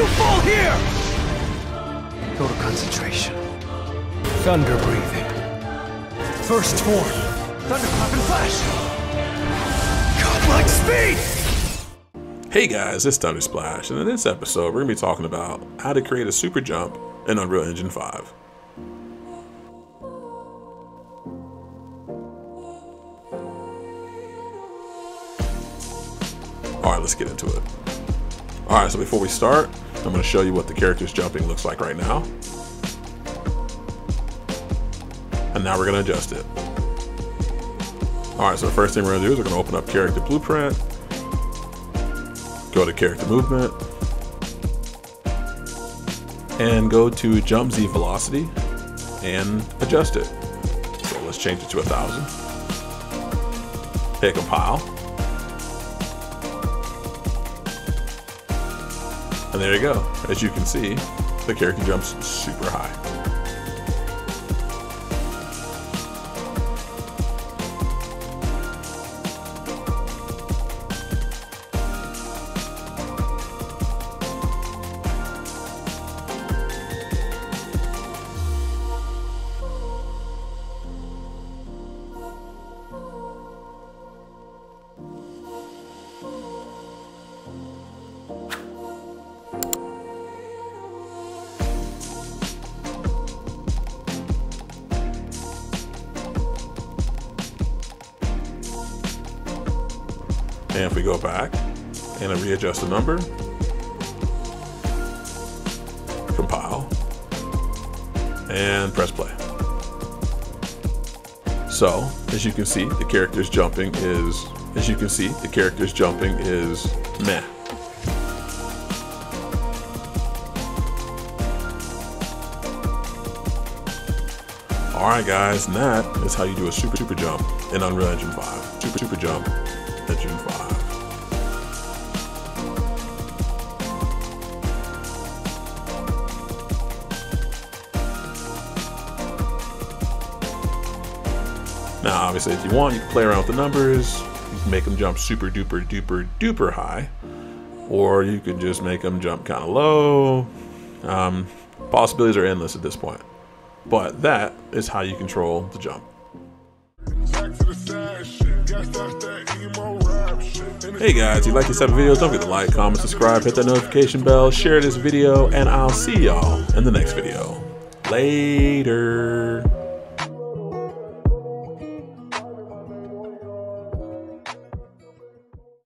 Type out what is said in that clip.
You fall here! Total concentration. Thunder breathing. First form. Thunderclap and flash. Godlike speed! Hey guys, it's Thunder Splash, and in this episode, we're going to be talking about how to create a super jump in Unreal Engine 5. Alright, let's get into it. Alright, so before we start, I'm going to show you what the character's jumping looks like right now. And now we're going to adjust it. Alright, so the first thing we're to do is we're going to open up Character Blueprint, go to Character Movement, and go to Jump Z Velocity and adjust it. So let's change it to a thousand. Hit compile. And there you go. As you can see, the character jumps super high. And if we go back and readjust the number, compile, and press play. So, as you can see, the character's jumping is, as you can see, the character's jumping is meh. Alright guys, and that is how you do a super super jump in Unreal Engine 5. Super super jump Engine 5. Now, obviously, if you want, you can play around with the numbers. You can make them jump super duper duper duper high, or you can just make them jump kind of low. Um, possibilities are endless at this point, but that is how you control the jump. Hey guys, if you like these type of videos, don't forget to like, comment, subscribe, hit that notification bell, share this video, and I'll see y'all in the next video. Later.